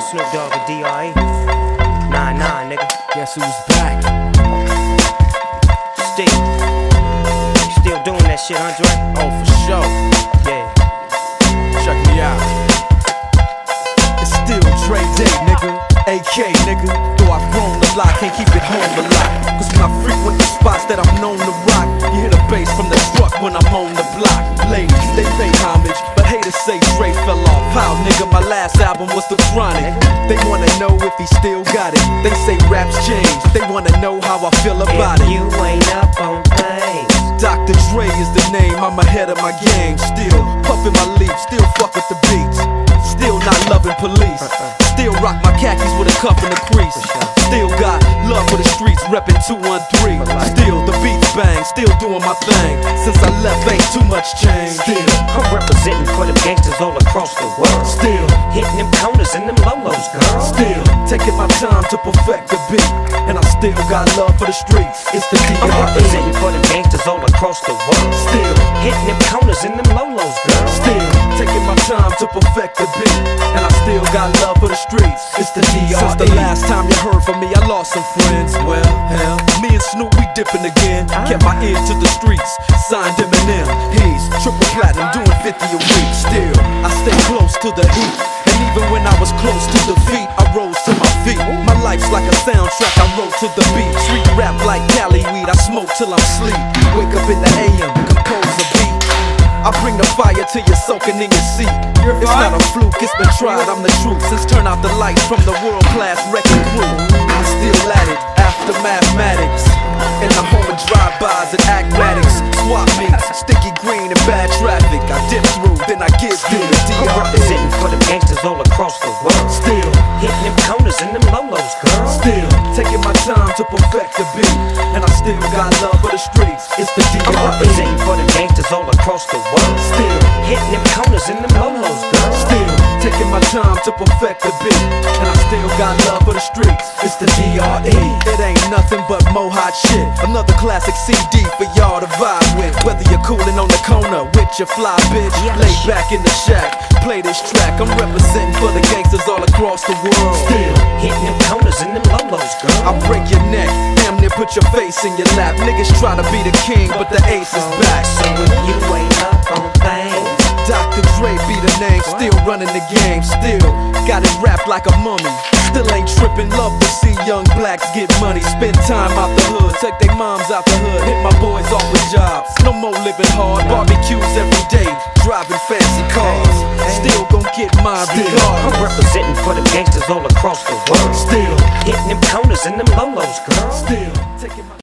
Snoop Dogg and D.R.E. Nah, nah, nigga. Guess who's back? Still. Still doing that shit, Andre? Oh, for sure. Yeah. Check me out. It's still Dre Day, nigga. AK, nigga. Though I've grown a lot, can't keep it home a lot. Cause when I frequent the spots that I'm known to rock, you hear the bass from the truck when I'm on nigga, my last album was The Chronic. They wanna know if he still got it. They say raps change. They wanna know how I feel about If it. you ain't up on things. Dr. Dre is the name, I'm ahead of my game. Still puffin' my leaf, still fuck with the beats. Still not loving police. Still rock my khakis with a cuff and a crease. Reppin' 213. Still the beats bang, still doing my thing. Since I left, ain't too much change. Still, I'm representing for them gangsters all across the world. still, Hitting them corners and them lolos, girl. still taking my time to perfect the beat. And I still got love for the streets. It's the I'm DRE. representing for them gangsters all across the world. Still. Hitting them corners and them lolos, girl. Still taking my time to perfect the beat, and I still got love for the streets. It's the DRE. Since the last time you heard from me, I lost some friends. Dipping again. Kept my ear to the streets, signed Eminem. He's triple platinum, doing 50 a week. Still, I stay close to the heat, and even when I was close to defeat, I rose to my feet. My life's like a soundtrack, I wrote to the beat. Street rap like Cali weed, I smoke till I'm sleep. Wake up in the AM, compose a beat. I bring the fire till you're soaking in your seat. It's not a fluke, it's been tried, I'm the truth. Since turn out the lights from the world class wrecking crew, I'm still at it after mathematics. And acmatics, swap meets, sticky green and bad traffic. I dip through, then I get through the I'm representing for them gangsters all across the world. Still, Hitting them corners and them lolos, girl. still taking my time to perfect the beat, and I still got love for the streets. It's the I'm DRE. representing for them gangsters all across the world. Still. Hitting them corners and them lolos, girl. Still taking my time to perfect the beat, and I still got love for the streets. Hot shit. Another classic CD for y'all to vibe with. Whether you're cooling on the corner with your fly bitch, lay back in the shack, play this track. I'm representing for the gangsters all across the world. Still. Hitting them corners and them lolos, girl. I break your neck, damn near put your face in your lap. Niggas try to be the king, but the ace is oh, back. So if you ain't up on things, Dr. Dre be the name, still running the game, still got it wrapped like a mummy. Still ain't tripping, love to see young blacks get money, spend time out take their moms out the hood, hit my boys off with jobs. No more living hard, barbecues every day, driving fancy cars. Still gon' get mine I'm representing for them gangsters all across the world. Still, Hitting them corners and them lolos, girl. still taking my